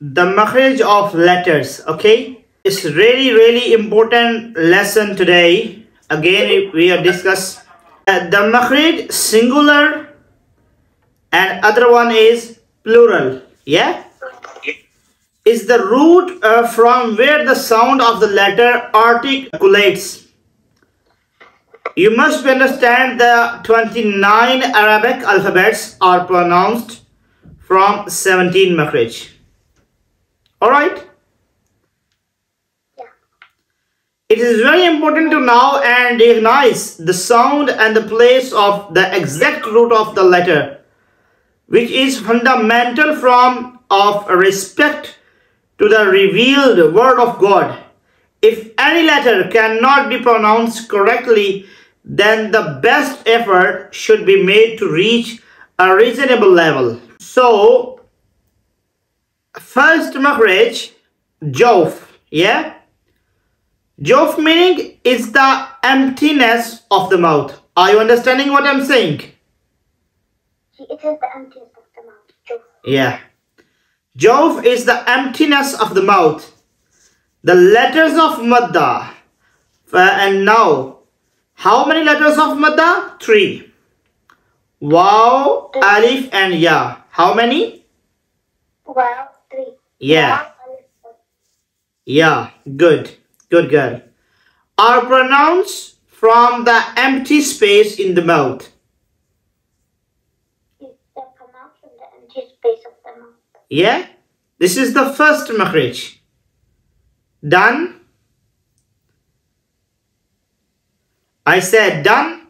the makhraj of letters okay? It's really really important lesson today. Again we are discuss uh, the makhraj singular and other one is plural yeah? Is the root uh, from where the sound of the letter articulates. You must understand the 29 Arabic alphabets are pronounced from 17 makhraj. Alright? Yeah. It is very important to know and recognize the sound and the place of the exact root of the letter, which is fundamental from of respect to the revealed word of God. If any letter cannot be pronounced correctly, then the best effort should be made to reach a reasonable level. So, first makhraj, Jawf, yeah? Jawf meaning is the emptiness of the mouth. Are you understanding what I'm saying? It is the emptiness of the mouth. Yeah. Jawf is the emptiness of the mouth. The letters of Madda. Uh, and now, how many letters of Madda? Three. Waw, Alif and Ya. How many? Wow, three. Yeah. Yeah. Good. Good girl. Are pronounced from the empty space in the mouth. the from the empty space of the mouth. Yeah. This is the first makhraj. Done. I said done.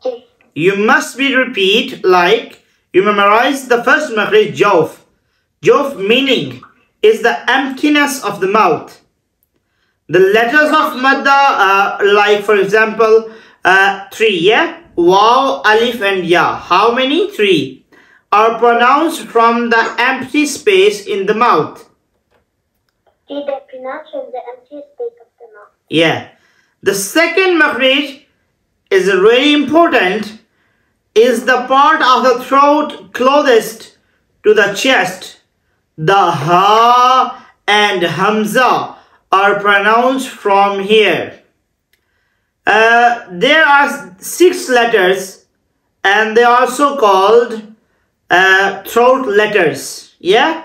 Okay. You must be repeat like you memorize the first makhraj jawf. Jawf meaning is the emptiness of the mouth. The letters of madda uh, like for example uh, three yeah waw alif and ya how many three are pronounced from the empty space in the mouth Is the pronounced from the empty space of the mouth. Yeah. The second makhraj is really important. Is the part of the throat closest to the chest. The ha and hamza are pronounced from here. Uh, there are six letters and they are also called uh, throat letters. Yeah.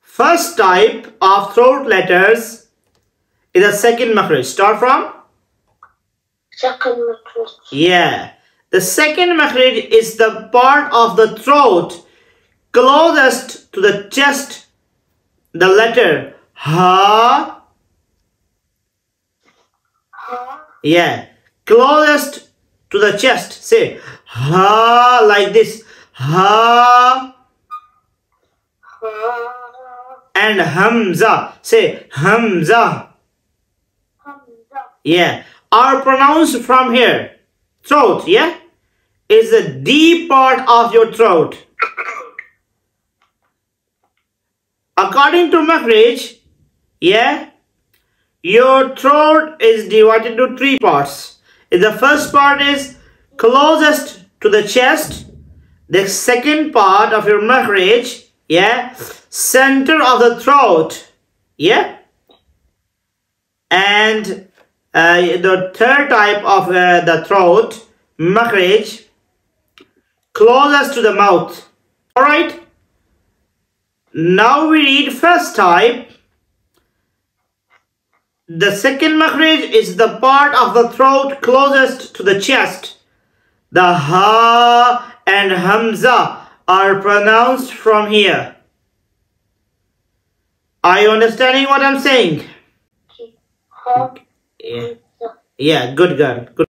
First type of throat letters is the second makhraj. Start from? Second makhraj. Yeah. The second makhraj is the part of the throat closest to the chest. The letter ha. Ha, Yeah. Closest to the chest. Say ha like this. Ha ha, and hamza. Say hamza. hamza. Yeah. Are pronounced from here. Throat. Yeah. Is the deep part of your throat. According to Makhraj, yeah, your throat is divided into three parts. The first part is closest to the chest. The second part of your Makhraj, yeah, center of the throat, yeah. And the third type of uh, the throat, Makhraj, closest to the mouth. Alright? Now we read first type. The second makhraj is the part of the throat closest to the chest. The ha and hamza are pronounced from here. Are you understanding what I'm saying? Okay. Yeah. Yeah, good girl. Good.